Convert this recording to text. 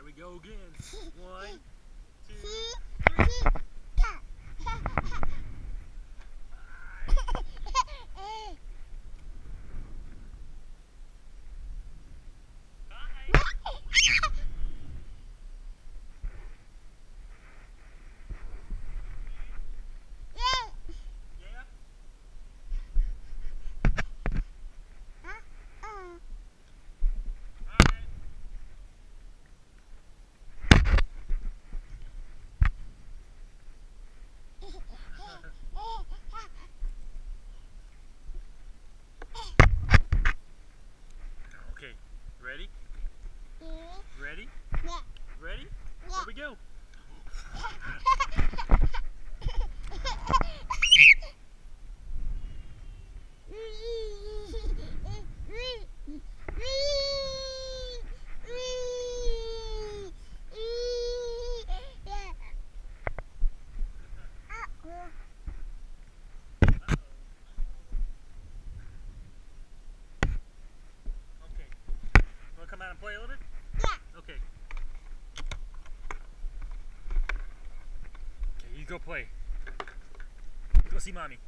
There we go again. One, two, three. go play. Go see mommy.